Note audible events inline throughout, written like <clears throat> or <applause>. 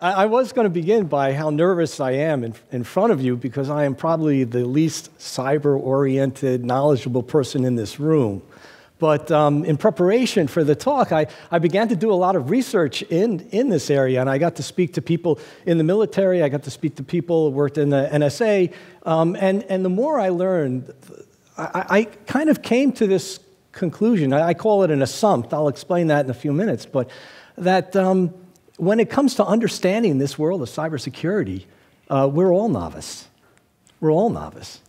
I was going to begin by how nervous I am in, in front of you because I am probably the least cyber oriented, knowledgeable person in this room. But um, in preparation for the talk, I, I began to do a lot of research in, in this area, and I got to speak to people in the military, I got to speak to people who worked in the NSA, um, and, and the more I learned, I, I, kind of came to this conclusion. I, I, call it an assumption. I'll explain that in a few minutes, but that. Um, when it comes to understanding this world of cybersecurity, uh, we're all novice. We're all novice.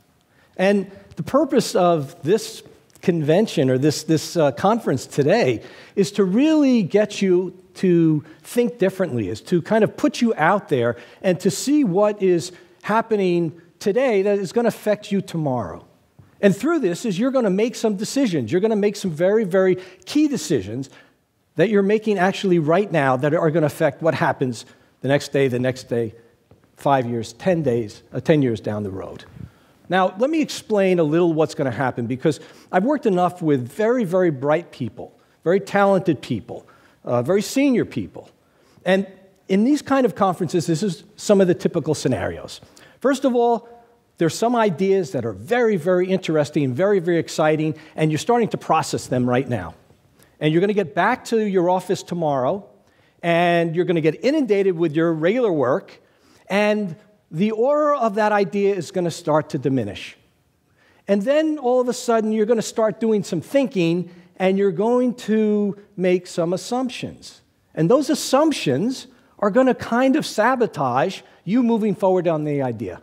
And the purpose of this convention or this, this uh, conference today is to really get you to think differently, is to kind of put you out there and to see what is happening today that is going to affect you tomorrow. And through this is you're going to make some decisions. You're going to make some very, very key decisions that you're making actually right now that are going to affect what happens the next day, the next day, five years, 10 days, uh, 10 years down the road. Now, let me explain a little what's going to happen because I've worked enough with very, very bright people, very talented people, uh, very senior people. And in these kind of conferences, this is some of the typical scenarios. First of all, there's some ideas that are very, very interesting very, very exciting, and you're starting to process them right now and you're going to get back to your office tomorrow, and you're going to get inundated with your regular work, and the aura of that idea is going to start to diminish. And then all of a sudden, you're going to start doing some thinking, and you're going to make some assumptions. And those assumptions are going to kind of sabotage you moving forward on the idea.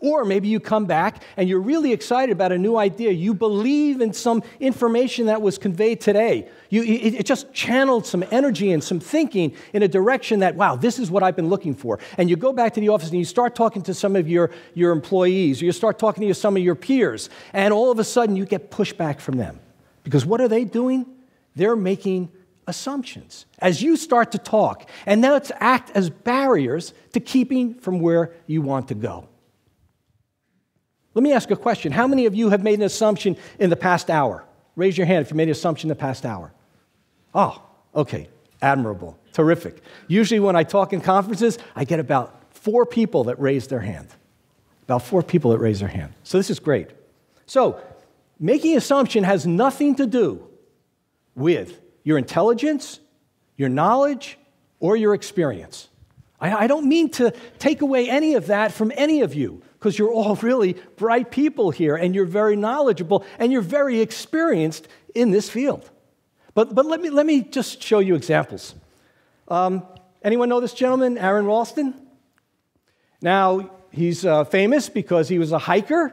Or maybe you come back and you're really excited about a new idea. You believe in some information that was conveyed today. You, it, it, just channeled some energy and some thinking in a direction that, wow, this is what I've been looking for. And you go back to the office and you start talking to some of your, your employees, or you start talking to some of your peers, and all of a sudden you get pushback from them. Because what are they doing? They're making assumptions as you start to talk. And let's act as barriers to keeping from where you want to go. Let me ask a question. How many of you have made an assumption in the past hour? Raise your hand if you made an assumption in the past hour. Oh, okay. Admirable. Terrific. Usually, when I talk in conferences, I get about four people that raise their hand. About four people that raise their hand. So, this is great. So, making assumption has nothing to do with your intelligence, your knowledge, or your experience. I, I don't mean to take away any of that from any of you because you're all really bright people here and you're very knowledgeable and you're very experienced in this field. But, but let, me, let me just show you examples. Um, anyone know this gentleman, Aron Ralston? Now, he's uh, famous because he was a hiker.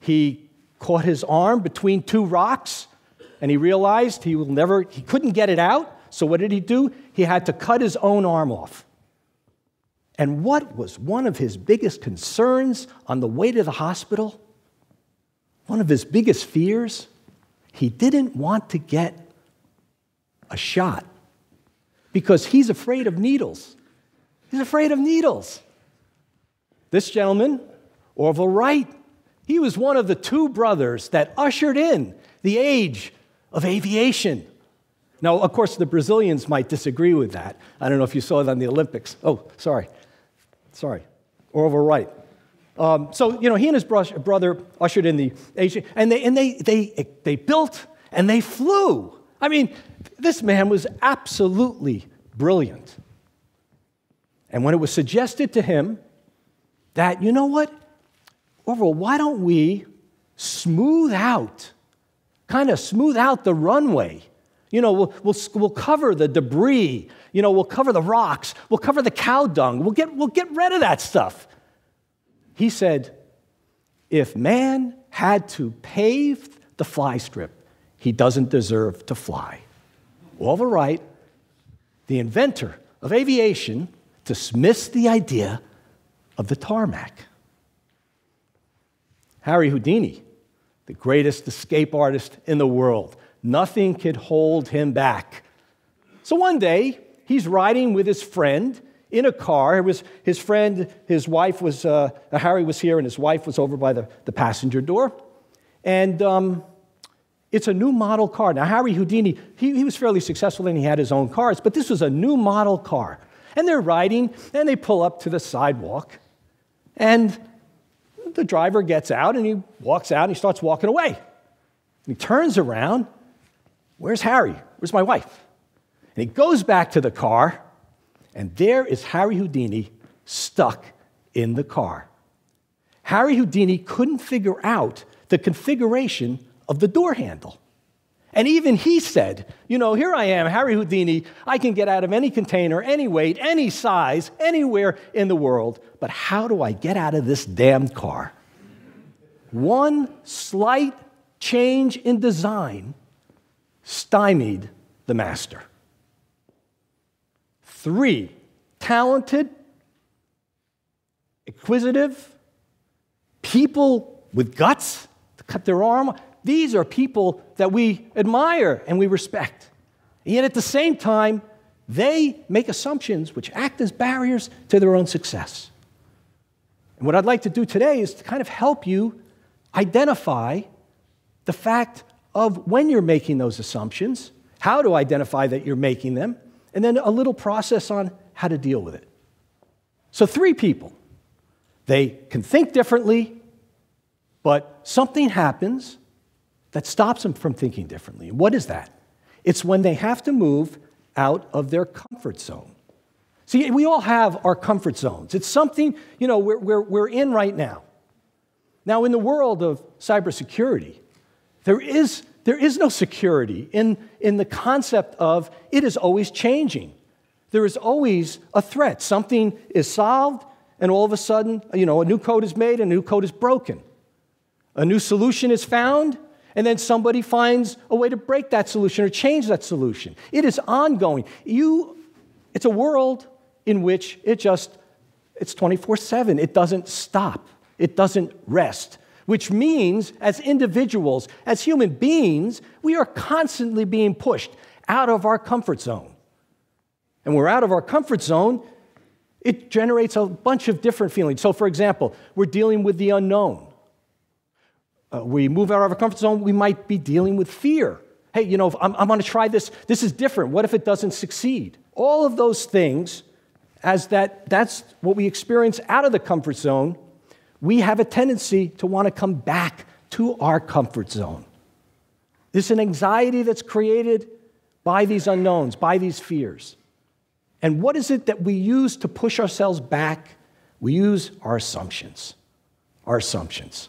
He caught his arm between two rocks and he realized he will never he couldn't get it out so what did he do he had to cut his own arm off and what was one of his biggest concerns on the way to the hospital? One of his biggest fears? He didn't want to get a shot because he's afraid of needles. He's afraid of needles. This gentleman, Orville Wright, he was one of the two brothers that ushered in the age of aviation. Now, of course, the Brazilians might disagree with that. I don't know if you saw it on the Olympics. Oh, sorry. Sorry, Orville Wright. Um, so, you know, he and his brother ushered in the Asian, and they, and they, they, they built and they flew. I mean, this man was absolutely brilliant. And when it was suggested to him that, you know what, Orville, why don't we smooth out, kind of smooth out the runway? You know, we'll, we'll, we'll cover the debris you know, we'll cover the rocks, we'll cover the cow dung, we'll get, we'll get rid of that stuff. He said, if man had to pave the fly strip, he doesn't deserve to fly. Orville Wright, the inventor of aviation, dismissed the idea of the tarmac. Harry Houdini, the greatest escape artist in the world, nothing could hold him back. So one day, he's riding with his friend in a car. It was his friend, his wife was, uh, Harry was here, and his wife was over by the, the passenger door. And um, it's a new model car. Now, Harry Houdini, he, he was fairly successful and he had his own cars, but this was a new model car. And they're riding, and they pull up to the sidewalk, and the driver gets out and he walks out and he starts walking away. And he turns around. Where's Harry? Where's my wife? And he goes back to the car, and there is Harry Houdini stuck in the car. Harry Houdini couldn't figure out the configuration of the door handle. And even he said, You know, here I am, Harry Houdini. I can get out of any container, any weight, any size, anywhere in the world. But how do I get out of this damned car? One slight change in design stymied the master. Three talented, inquisitive people with guts to cut their arm these are people that we admire and we respect. And yet at the same time, they make assumptions which act as barriers to their own success. And what I'd like to do today is to kind of help you identify the fact of when you're making those assumptions, how to identify that you're making them, and then a little process on how to deal with it. So, three people. They can think differently, but something happens that stops them from thinking differently. What is that? It's when they have to move out of their comfort zone. See, we all have our comfort zones. It's something, you know, we're, we're, we're in right now. Now, in the world of cybersecurity, there is, there is no security in, in the concept of it is always changing. There is always a threat. Something is solved, and all of a sudden, you know, a new code is made, a new code is broken. A new solution is found, and then somebody finds a way to break that solution or change that solution. It is ongoing. You, it's a world in which it just, it's 24 7. It doesn't stop, it doesn't rest. Which means, as individuals, as human beings, we are constantly being pushed out of our comfort zone. And we're out of our comfort zone, it generates a bunch of different feelings. So, for example, we're dealing with the unknown uh, we move out of our comfort zone, we might be dealing with fear. Hey, you know, I'm, I'm going to try this. This is different. What if it doesn't succeed? All of those things, as that, that's what we experience out of the comfort zone, we have a tendency to want to come back to our comfort zone. There's an anxiety that's created by these unknowns, by these fears. And what is it that we use to push ourselves back? We use our assumptions. Our assumptions.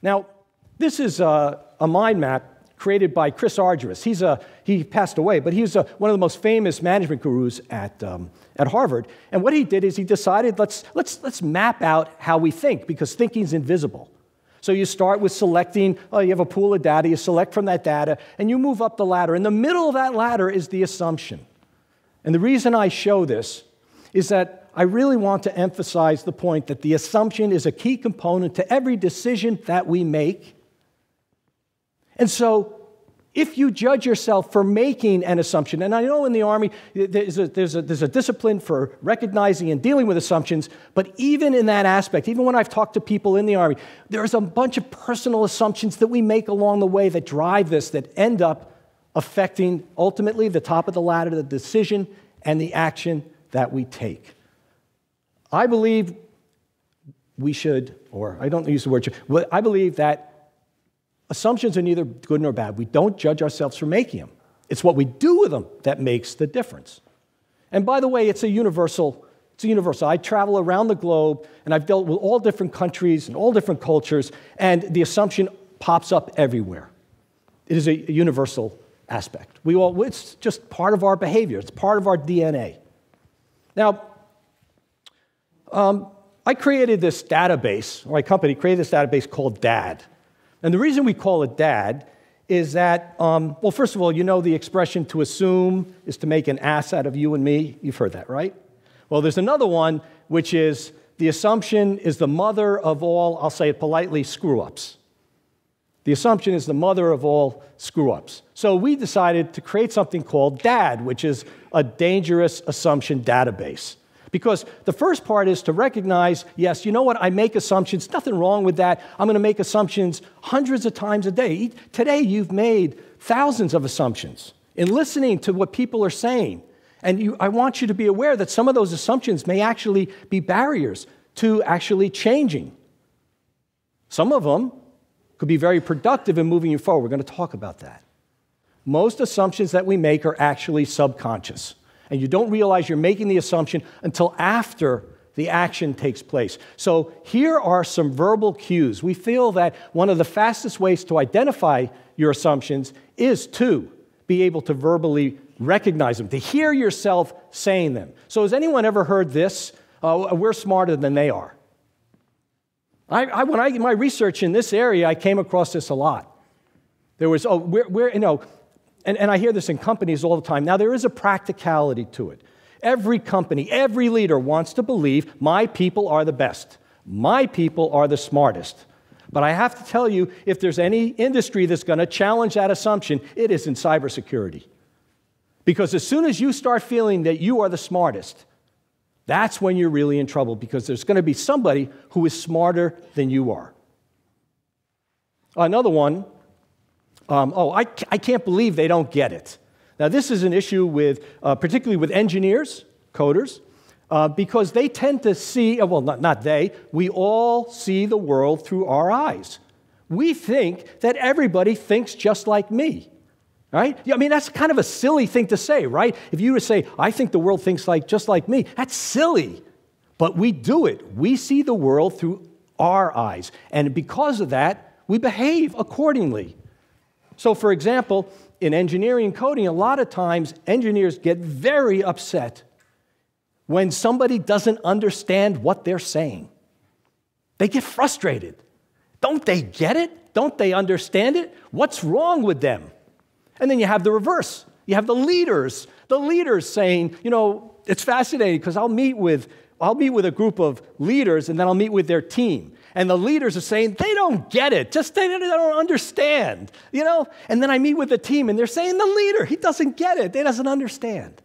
Now, this is a, a mind map created by Chris Argyris. He's a, he passed away, but he was a, one of the most famous management gurus at, um, at Harvard. And what he did is he decided let's, let's, let's map out how we think because thinking is invisible. So you start with selecting, oh, you have a pool of data, you select from that data, and you move up the ladder. In the middle of that ladder is the assumption. And the reason I show this is that I really want to emphasize the point that the assumption is a key component to every decision that we make. And so, if you judge yourself for making an assumption, and I know in the Army there's a, there's, a, there's a discipline for recognizing and dealing with assumptions, but even in that aspect, even when I've talked to people in the Army, there's a bunch of personal assumptions that we make along the way that drive this, that end up affecting ultimately the top of the ladder, the decision and the action that we take. I believe we should, or I don't use the word, but I believe that assumptions are neither good nor bad. We don't judge ourselves for making them. It's what we do with them that makes the difference. And by the way, it's a universal. It's a universal. I travel around the globe and I've dealt with all different countries and all different cultures, and the assumption pops up everywhere. It is a universal aspect. We all, it's just part of our behavior, it's part of our DNA. Now, um, I created this database, my company created this database called DAD. And the reason we call it DAD is that, um, well, first of all, you know the expression to assume is to make an ass out of you and me. You've heard that, right? Well, there's another one, which is the assumption is the mother of all, I'll say it politely, screw ups. The assumption is the mother of all screw ups. So we decided to create something called DAD, which is a dangerous assumption database. Because the first part is to recognize yes, you know what, I make assumptions, nothing wrong with that. I'm going to make assumptions hundreds of times a day. Today, you've made thousands of assumptions in listening to what people are saying And you, I want you to be aware that some of those assumptions may actually be barriers to actually changing. Some of them could be very productive in moving you forward. We're going to talk about that. Most assumptions that we make are actually subconscious, and you don't realize you're making the assumption until after the action takes place. So here are some verbal cues. We feel that one of the fastest ways to identify your assumptions is to be able to verbally recognize them, to hear yourself saying them. So, has anyone ever heard this? Uh, we're smarter than they are. I, I, when I did my research in this area, I came across this a lot. There was, oh, we're, we're you know, and, and I hear this in companies all the time. Now, there is a practicality to it. Every company, every leader wants to believe my people are the best, my people are the smartest. But I have to tell you, if there's any industry that's going to challenge that assumption, it is in cybersecurity. Because as soon as you start feeling that you are the smartest, that's when you're really in trouble because there's going to be somebody who is smarter than you are. Another one, um, oh, I, I can't believe they don't get it. Now, this is an issue with, uh, particularly with engineers, coders, uh, because they tend to see, uh, well, not, not they, we all see the world through our eyes. We think that everybody thinks just like me. Right? I mean, that's kind of a silly thing to say, right? If you were to say, I think the world thinks like just like me, that's silly. But we do it. We see the world through our eyes. And because of that, we behave accordingly. So, for example, in engineering coding, a lot of times engineers get very upset when somebody doesn't understand what they're saying. They get frustrated. Don't they get it? Don't they understand it? What's wrong with them? And then you have the reverse. You have the leaders, the leaders saying, you know, it's fascinating because I'll meet with I'll meet with a group of leaders and then I'll meet with their team. And the leaders are saying, they don't get it. Just they, they don't understand. You know? And then I meet with the team and they're saying, the leader, he doesn't get it. He doesn't understand.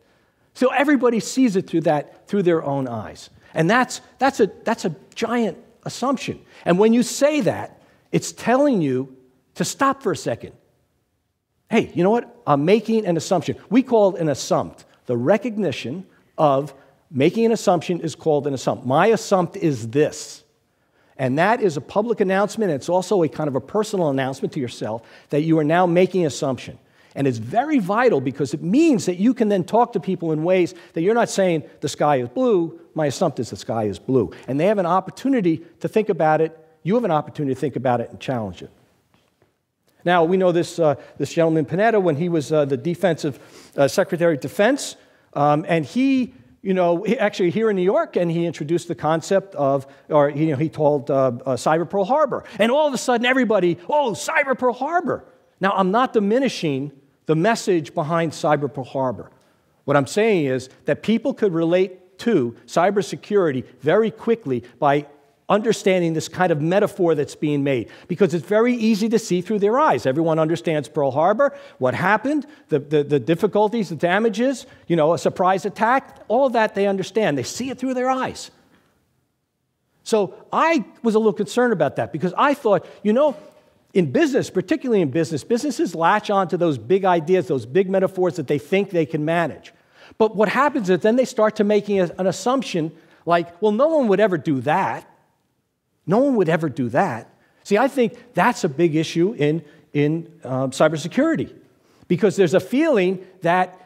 So everybody sees it through that, through their own eyes. And that's, that's, a, that's a giant assumption. And when you say that, it's telling you to stop for a second hey, you know what? I'm making an assumption. We call it an assumpt. The recognition of making an assumption is called an assumpt. My assumpt is this. And that is a public announcement. It's also a kind of a personal announcement to yourself that you are now making an assumption. And it's very vital because it means that you can then talk to people in ways that you're not saying the sky is blue, my assumption is the sky is blue. And they have an opportunity to think about it. You have an opportunity to think about it and challenge it. Now, we know this, uh, this gentleman, Panetta, when he was uh, the defensive uh, Secretary of Defense, um, and he, you know, actually here in New York, and he introduced the concept of, or you know, he told uh, uh, Cyber Pearl Harbor. And all of a sudden, everybody, oh, Cyber Pearl Harbor. Now, I'm not diminishing the message behind Cyber Pearl Harbor. What I'm saying is that people could relate to cybersecurity very quickly by understanding this kind of metaphor that's being made because it's very easy to see through their eyes. Everyone understands Pearl Harbor, what happened, the, the, the, difficulties, the damages, you know, a surprise attack, all of that they understand. They see it through their eyes. So I was a little concerned about that because I thought, you know, in business, particularly in business, businesses latch on to those big ideas, those big metaphors that they think they can manage. But what happens is then they start to making an assumption like, well, no one would ever do that. No one would ever do that. See, I think that's a big issue in, in um, cybersecurity because there's a feeling that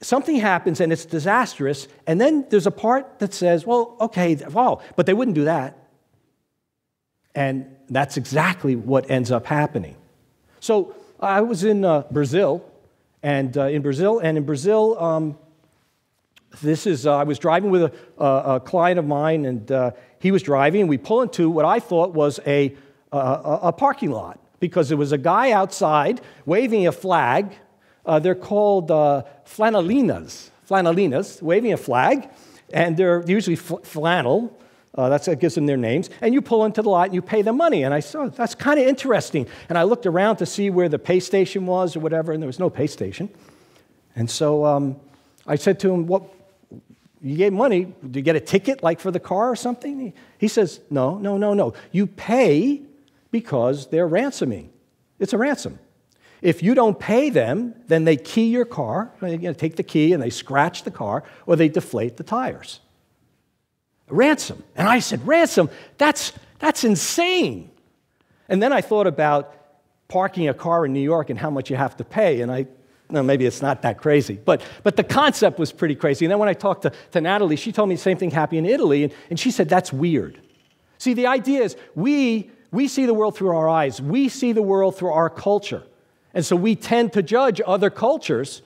something happens and it's disastrous, and then there's a part that says, well, okay, well, but they wouldn't do that. And that's exactly what ends up happening. So I was in uh, Brazil, and uh, in Brazil, and in Brazil, um, this is, uh, I was driving with a, a, client of mine, and uh, he was driving, and we pull into what I thought was a, a, parking lot because there was a guy outside waving a flag. Uh, they're called uh, flanelinhas, flanelinhas, waving a flag, and they're usually fl- flannel. Uh, that's what gives them their names. And you pull into the lot and you pay them money. And I saw that's kind of interesting. And I looked around to see where the pay station was or whatever, and there was no pay station. And so um, I said to him, what, you gave money, do you get a ticket like for the car or something? He says, No, no, no, no. You pay because they're ransoming. It's a ransom. If you don't pay them, then they key your car, you know, take the key and they scratch the car, or they deflate the tires. Ransom. And I said, Ransom? That's, that's insane. And then I thought about parking a car in New York and how much you have to pay, and I no, maybe it's not that crazy, but, but the concept was pretty crazy. And then when I talked to, to Natalie, she told me the same thing happened in Italy, and, and she said, that's weird. See, the idea is we, we see the world through our eyes, we see the world through our culture. And so we tend to judge other cultures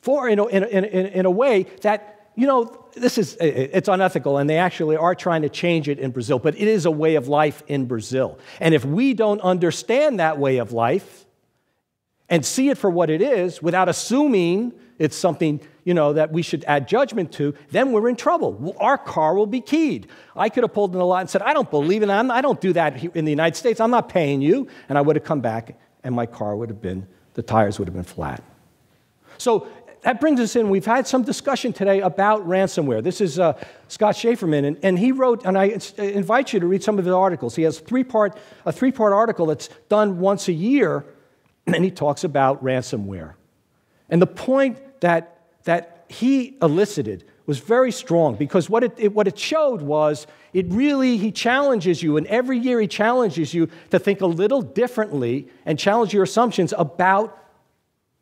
for in a, in, a, in a way that, you know, this is it's unethical and they actually are trying to change it in Brazil, but it is a way of life in Brazil. And if we don't understand that way of life and see it for what it is without assuming it's something you know that we should add judgment to then we're in trouble our car will be keyed i could have pulled in a lot and said i don't believe in that i don't do that in the united states i'm not paying you and i would have come back and my car would have been, the tires would have been flat. So that brings us in. We've had some discussion today about ransomware. This is uh, Scott Shaferman, and, and, he wrote, and I invite you to read some of his articles. He has three part, a three part article that's done once a year, <clears throat> and he talks about ransomware. And the point that, that he elicited was very strong because what it, it, what it showed was it really, he challenges you, and every year he challenges you to think a little differently and challenge your assumptions about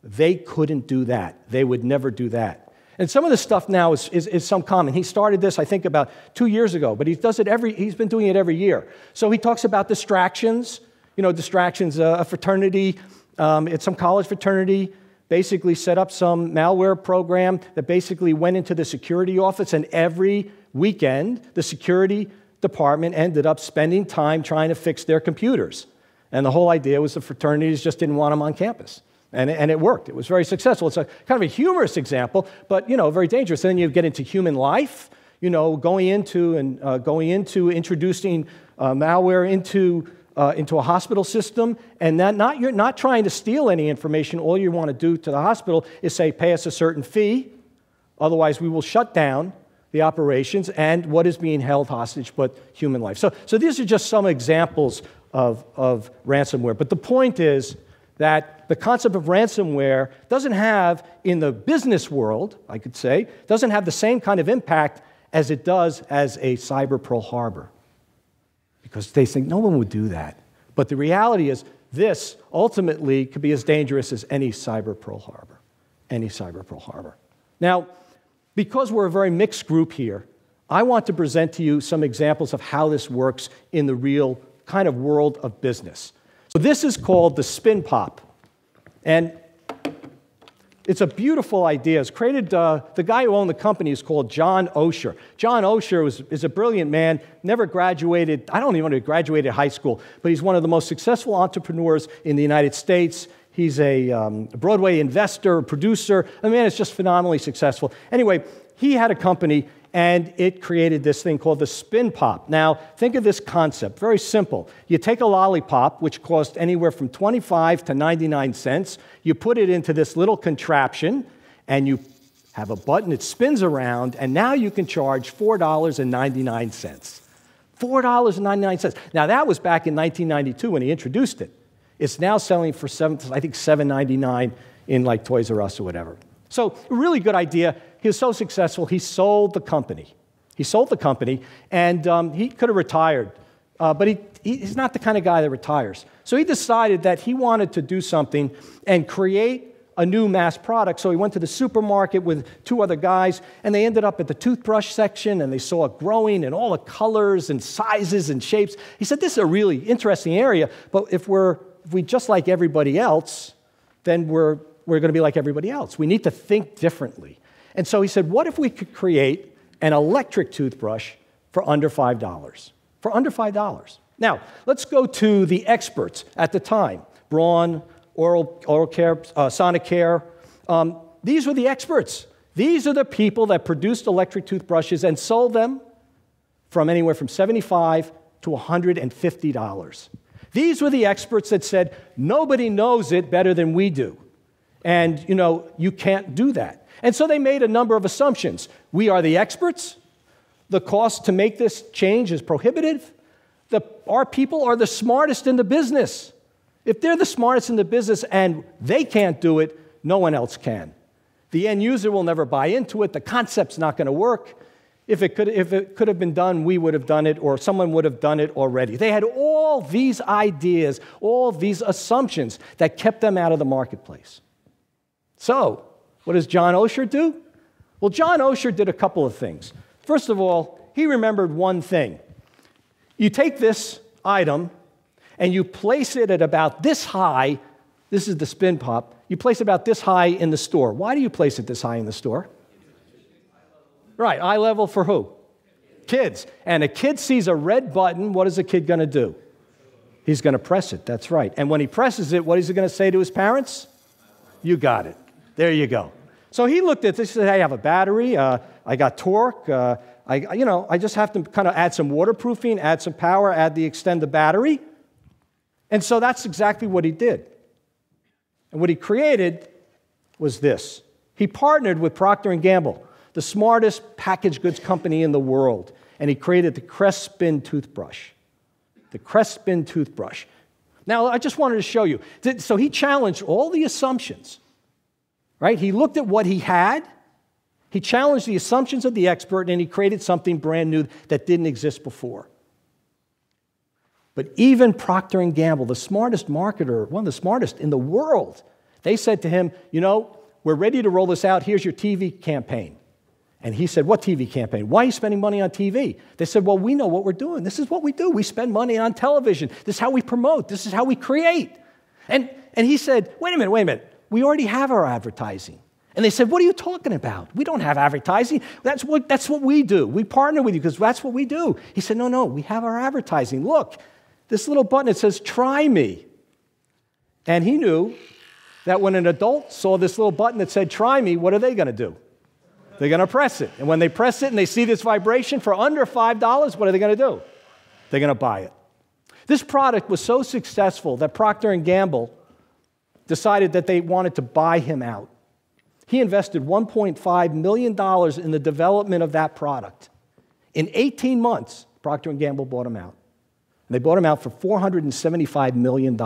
they couldn't do that. They would never do that. And some of the stuff now is, is, is, some common. He started this, I think, about two years ago, but he does it every, he's been doing it every year. So he talks about distractions, you know, distractions, uh, a fraternity, um, it's some college fraternity basically set up some malware program that basically went into the security office, and every weekend, the security department ended up spending time trying to fix their computers. And the whole idea was the fraternities just didn't want them on campus. And, and it worked. It was very successful. It's a kind of a humorous example, but you know, very dangerous. And then you get into human life, you know, going into and uh, going into introducing uh, malware into uh, into a hospital system, and that not, you're not trying to steal any information. All you want to do to the hospital is say, pay us a certain fee, otherwise, we will shut down the operations and what is being held hostage but human life. So, so these are just some examples of, of ransomware. But the point is that the concept of ransomware doesn't have, in the business world, I could say, doesn't have the same kind of impact as it does as a cyber Pearl Harbor because they think no one would do that. But the reality is, this ultimately could be as dangerous as any cyber Pearl Harbor. Any cyber Pearl Harbor. Now, because we're a very mixed group here, I want to present to you some examples of how this works in the real kind of world of business. So, this is called the spin pop. And it's a beautiful idea. It's created, uh, the guy who owned the company is called John Osher. John Osher was, is a brilliant man, never graduated, I don't even know if he graduated high school, but he's one of the most successful entrepreneurs in the United States. He's a um, Broadway investor, producer. The man is just phenomenally successful. Anyway, he had a company and it created this thing called the spin pop. Now, think of this concept very simple. You take a lollipop, which cost anywhere from 25 to 99 cents, you put it into this little contraption, and you have a button, it spins around, and now you can charge $4.99. $4.99. Now, that was back in 1992 when he introduced it. It's now selling for, seven, I think, $7.99 in like Toys R Us or whatever. So, a really good idea. He was so successful, he sold the company. He sold the company, and um, he could have retired, uh, but he, he's not the kind of guy that retires. So he decided that he wanted to do something and create a new mass product. So he went to the supermarket with two other guys, and they ended up at the toothbrush section, and they saw it growing in all the colors and sizes and shapes. He said, This is a really interesting area, but if we're if we just like everybody else, then we're, we're going to be like everybody else. We need to think differently. And so he said, What if we could create an electric toothbrush for under $5? For under $5. Now, let's go to the experts at the time Braun, Oral, Oral Care, uh, Sonicare. Um, these were the experts. These are the people that produced electric toothbrushes and sold them from anywhere from 75 to $150. These were the experts that said, nobody knows it better than we do. And, you know, you can't do that. And so they made a number of assumptions. We are the experts. The cost to make this change is prohibitive. The, our people are the smartest in the business. If they're the smartest in the business and they can't do it, no one else can. The end user will never buy into it. The concept's not going to work. If it, could, if it could have been done, we would have done it, or someone would have done it already. They had all these ideas, all these assumptions that kept them out of the marketplace. So, what does John Osher do? Well, John Osher did a couple of things. First of all, he remembered one thing. You take this item and you place it at about this high. This is the spin pop. You place it about this high in the store. Why do you place it this high in the store? Right, eye level for who? Kids. And a kid sees a red button, what is a kid going to do? He's going to press it, that's right. And when he presses it, what is he going to say to his parents? You got it. There you go. So he looked at this and said, I have a battery, uh, I got torque, uh, I, you know, I just have to kind of add some waterproofing, add some power, add the extend the battery. And so that's exactly what he did. And what he created was this. He partnered with Procter & Gamble the smartest packaged goods company in the world, and he created the Crestspin toothbrush. The Crestspin toothbrush. Now, I just wanted to show you. So he challenged all the assumptions, right? He looked at what he had, he challenged the assumptions of the expert, and he created something brand new that didn't exist before. But even Procter & Gamble, the smartest marketer, one of the smartest in the world, they said to him, "You know, we're ready to roll this out. Here's your TV campaign." And he said, What TV campaign? Why are you spending money on TV? They said, Well, we know what we're doing. This is what we do. We spend money on television. This is how we promote. This is how we create. And, and he said, Wait a minute, wait a minute. We already have our advertising. And they said, What are you talking about? We don't have advertising. That's what, that's what we do. We partner with you because that's what we do. He said, No, no, we have our advertising. Look, this little button, it says, Try me. And he knew that when an adult saw this little button that said, Try me, what are they going to do? They're going to press it. And when they press it and they see this vibration for under $5, what are they going to do? They're going to buy it. This product was so successful that Procter & Gamble decided that they wanted to buy him out. He invested $1.5 million in the development of that product. In 18 months, Procter & Gamble bought him out. And they bought him out for $475 million.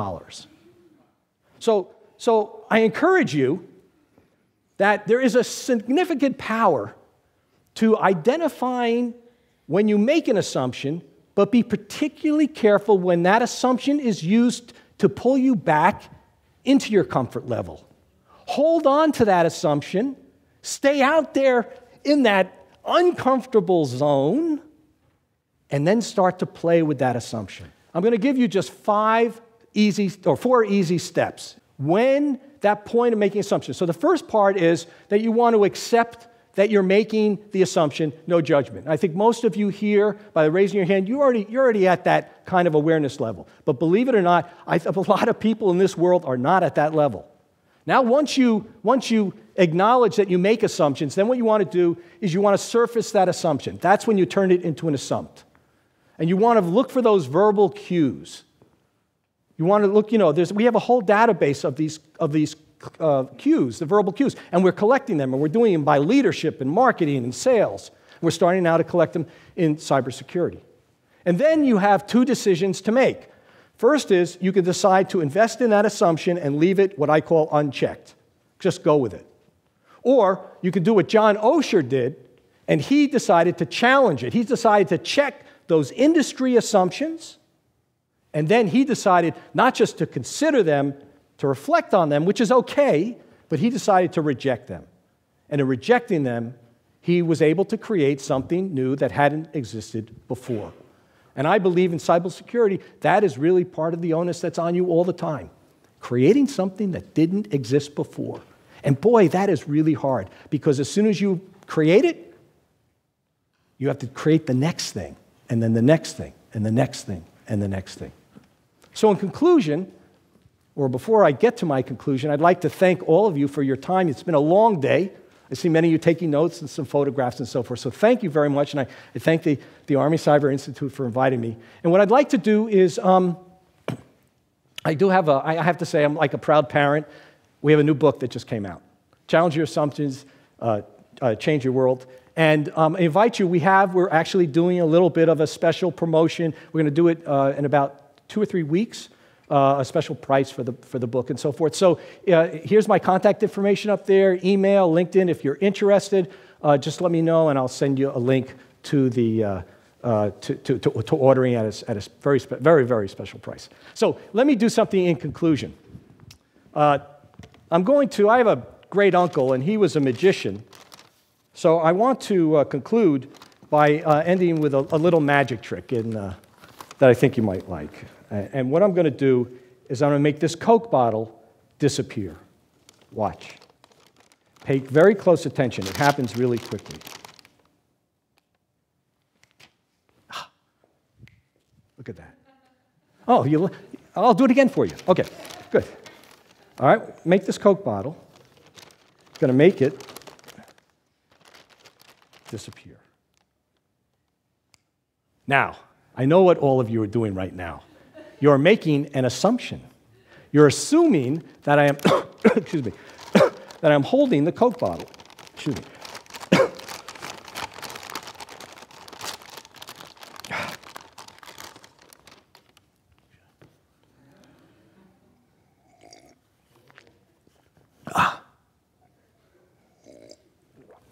So, so I encourage you that there is a significant power to identifying when you make an assumption, but be particularly careful when that assumption is used to pull you back into your comfort level. Hold on to that assumption, stay out there in that uncomfortable zone, and then start to play with that assumption. I'm going to give you just five easy or four easy steps. When that point of making assumptions. So the first part is that you want to accept that you're making the assumption, no judgment. I think most of you here, by raising your hand, you already, you're already at that kind of awareness level. But believe it or not, I, <laughs> a lot of people in this world are not at that level. Now, once you, once you acknowledge that you make assumptions, then what you want to do is you want to surface that assumption. That's when you turn it into an assumption. And you want to look for those verbal cues. You want to look, you know, there's we have a whole database of these, of these uh, cues, the verbal cues, and we're collecting them, and we're doing them by leadership and marketing and sales. We're starting now to collect them in cybersecurity. And then you have two decisions to make. First is you can decide to invest in that assumption and leave it what I call unchecked. Just go with it. Or you can do what John Osher did, and he decided to challenge it. He decided to check those industry assumptions and then he decided not just to consider them, to reflect on them, which is okay, but he decided to reject them. And in rejecting them, he was able to create something new that hadn't existed before. And I believe in cybersecurity, that is really part of the onus that's on you all the time. Creating something that didn't exist before. And boy, that is really hard because as soon as you create it, you have to create the next thing, and then the next thing, and the next thing, and the next thing. So, in conclusion, or before I get to my conclusion, I'd like to thank all of you for your time. It's been a long day. I see many of you taking notes and some photographs and so forth. So, thank you very much. And I, I thank the, the Army Cyber Institute for inviting me. And what I'd like to do is um, I do have a, I have to say, I'm like a proud parent. We have a new book that just came out Challenge Your Assumptions, uh, uh, Change Your World. And um, I invite you, we have, we're actually doing a little bit of a special promotion. We're going to do it uh, in about two or three weeks. Uh, a special price for the, for the book and so forth. So uh, here's my contact information up there email, LinkedIn. If you're interested, uh, just let me know and I'll send you a link to the. Uh, uh, to, to, to, ordering at a, at a very, very, very special price. So let me do something in conclusion. Uh, I'm going to, I have a great uncle, and he was a magician. So I want to conclude by ending with a, a, little magic trick in, that I think you might like. Uh, and what I'm going to do is I'm going to make this Coke bottle disappear. Watch. Pay very close attention. It happens really quickly. Ah, look at that. Oh, you, I'll do it again for you. Okay, good. All right, make this Coke bottle. Going to make it disappear. Now, I know what all of you are doing right now. You're making an assumption. You're assuming that I am, <coughs> excuse me, <coughs> that I'm holding the Coke bottle. Excuse me.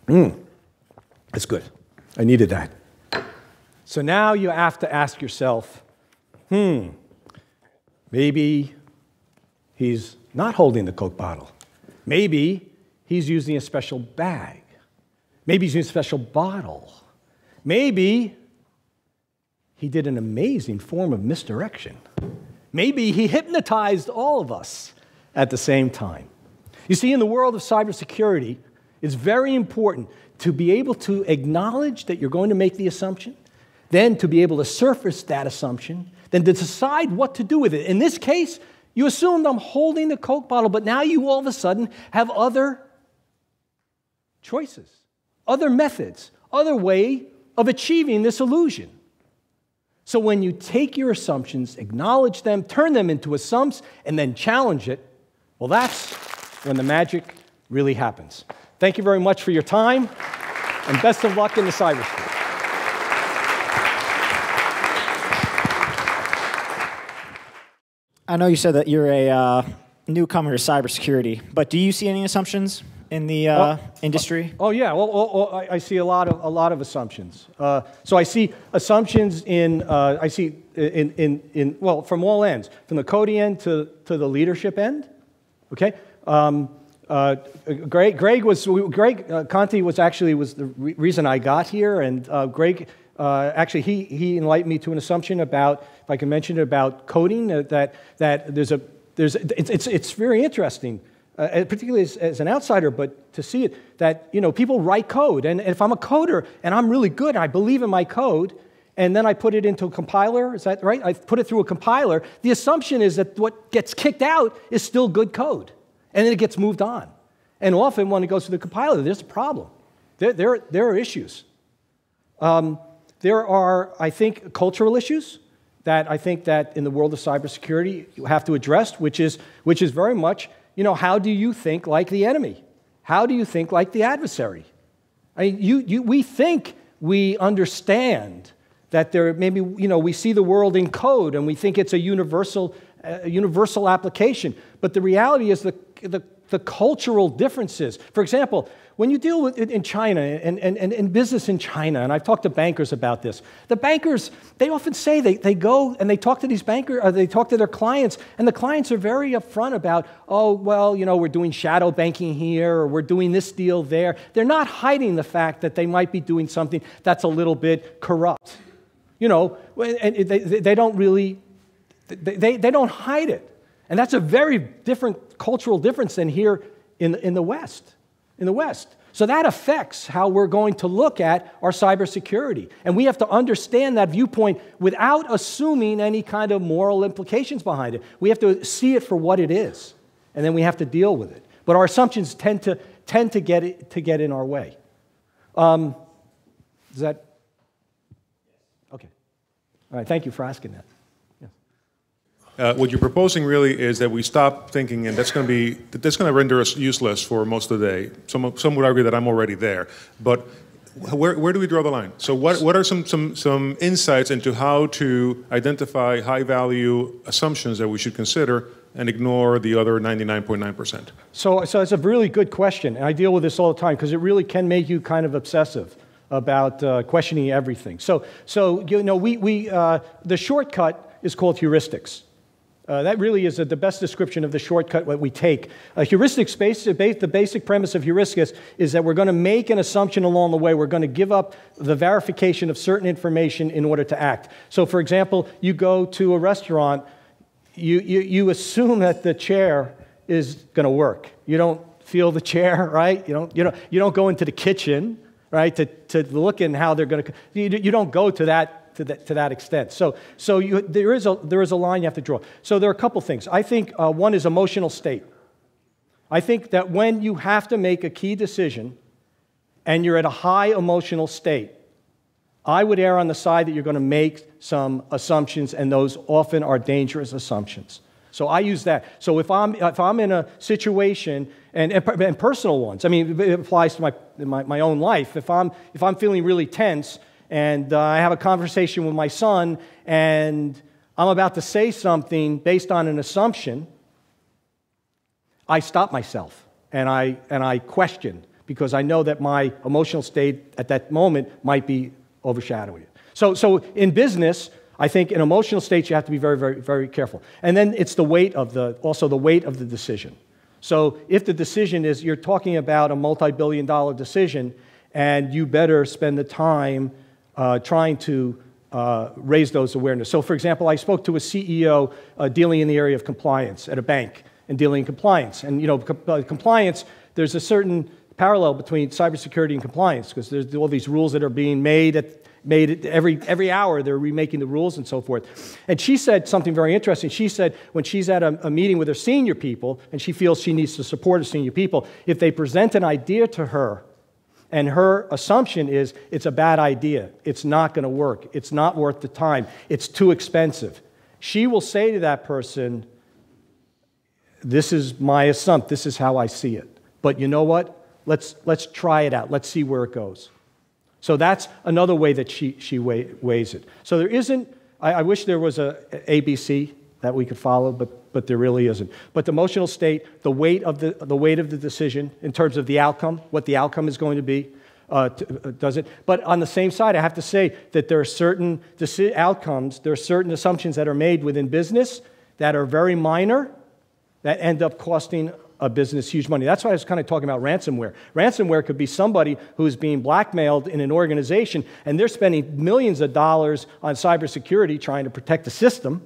Mmm, <coughs> it's good. I needed that. So now you have to ask yourself hmm, maybe he's not holding the Coke bottle. Maybe he's using a special bag. Maybe he's using a special bottle. Maybe he did an amazing form of misdirection. Maybe he hypnotized all of us at the same time. You see, in the world of cybersecurity, it's very important to be able to acknowledge that you're going to make the assumption, then to be able to surface that assumption, then to decide what to do with it. In this case, you assumed I'm holding the Coke bottle, but now you all of a sudden have other choices, other methods, other way of achieving this illusion. So when you take your assumptions, acknowledge them, turn them into assumptions, and then challenge it, well, that's when the magic really happens. Thank you very much for your time, and best of luck in the cyberspace. I know you said that you're a uh, newcomer to cybersecurity, but do you see any assumptions in the uh, oh, industry? Oh, yeah. Well, oh, oh, I, I, see a lot of a lot of assumptions. Uh, so I see assumptions in uh, I see in, in in well from all ends, from the coding end to to the leadership end. Okay. Um, uh, Greg, Greg was Greg uh, Conti was actually was the re- reason I got here, and uh, Greg uh, actually he he enlightened me to an assumption about if I can mention it about coding uh, that that there's a there's it's it's, it's very interesting. Uh, particularly as, as, an outsider, but to see it that you know people write code, and, and if I'm a coder and I'm really good, I believe in my code, and then I put it into a compiler. Is that right? I put it through a compiler. The assumption is that what gets kicked out is still good code and then it gets moved on. And often when it goes to the compiler, there's a problem. There, there, there are issues. Um, there are, I think, cultural issues that I think that in the world of cybersecurity you have to address, which is, which is very much, you know, how do you think like the enemy? How do you think like the adversary? I mean, you, you, we think we understand that there maybe, you know, we see the world in code and we think it's a universal, a universal application. But the reality is the the, the cultural differences. For example, when you deal with it in China and, and, and, business in China, and I've talked to bankers about this, the bankers, they often say they, they go and they talk to these bankers, or uh, they talk to their clients, and the clients are very upfront about, oh, well, you know, we're doing shadow banking here, or we're doing this deal there. They're not hiding the fact that they might be doing something that's a little bit corrupt. You know, and they, they don't really, they, they don't hide it. And that's a very different cultural difference than here in, in the West. In the West. So that affects how we're going to look at our cybersecurity. And we have to understand that viewpoint without assuming any kind of moral implications behind it. We have to see it for what it is, and then we have to deal with it. But our assumptions tend to, tend to, get, it, to get in our way. Um, is that? Okay. All right, thank you for asking that. Uh, what you're proposing really is that we stop thinking, and that's going to be that's going to render us useless for most of the day. Some some would argue that I'm already there, but where, where do we draw the line? So, what, what are some, some, some insights into how to identify high value assumptions that we should consider and ignore the other 99.9%? So, so it's a really good question. And I deal with this all the time because it really can make you kind of obsessive about uh, questioning everything. So, so you know, we, we, uh, the shortcut is called heuristics. Uh, that really is a, the best description of the shortcut what we take. A heuristic space, the basic premise of heuristics is that we're going to make an assumption along the way. We're going to give up the verification of certain information in order to act. So, for example, you go to a restaurant, you, you, you assume that the chair is going to work. You don't feel the chair, <laughs> right? You don't, you don't, you don't go into the kitchen, right, to, to look in how they're going to. You, you don't go to that to that, to that extent. So, so you, there, is a, there is a line you have to draw. So there are a couple things. I think uh, one is emotional state. I think that when you have to make a key decision and you're at a high emotional state, I would err on the side that you're going to make some assumptions, and those often are dangerous assumptions. So I use that. So if I'm, if I'm in a situation, and, and personal ones, I mean, it applies to my, my, my own life. If I'm, if I'm feeling really tense and uh, I have a conversation with my son and I'm about to say something based on an assumption, I stop myself and I, and I question because I know that my emotional state at that moment might be overshadowing it. So, so in business, I think in emotional states you have to be very, very, very careful. And then it's the weight of the, also the weight of the decision. So if the decision is you're talking about a multi-billion dollar decision and you better spend the time uh, trying to uh, raise those awareness. So, for example, I spoke to a CEO uh, dealing in the area of compliance at a bank and dealing in compliance. And, you know, com- uh, compliance, there's a certain parallel between cybersecurity and compliance because there's all these rules that are being made at made every, every hour they're remaking the rules and so forth and she said something very interesting she said when she's at a, a, meeting with her senior people and she feels she needs to support her senior people if they present an idea to her and her assumption is it's a bad idea. It's not going to work. It's not worth the time. It's too expensive. She will say to that person, This is my assumption. This is how I see it. But you know what? Let's, let's try it out. Let's see where it goes. So that's another way that she, she weighs it. So there isn't, I, I wish there was a ABC that we could follow, but but there really isn't. But the emotional state, the weight of the, the weight of the decision in terms of the outcome, what the outcome is going to be, uh, to, uh, does it. But on the same side, I have to say that there are certain deci- outcomes, there are certain assumptions that are made within business that are very minor that end up costing a business huge money. That's why I was kind of talking about ransomware. Ransomware could be somebody who's being blackmailed in an organization and they're spending millions of dollars on cybersecurity trying to protect the system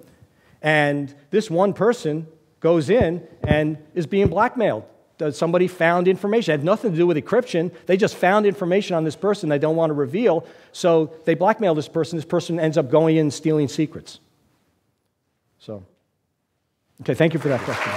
and this one person goes in and is being blackmailed. Somebody found information. It had nothing to do with encryption. They just found information on this person they don't want to reveal. So they blackmail this person. This person ends up going in and stealing secrets. So, okay, thank you for that question.